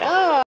No.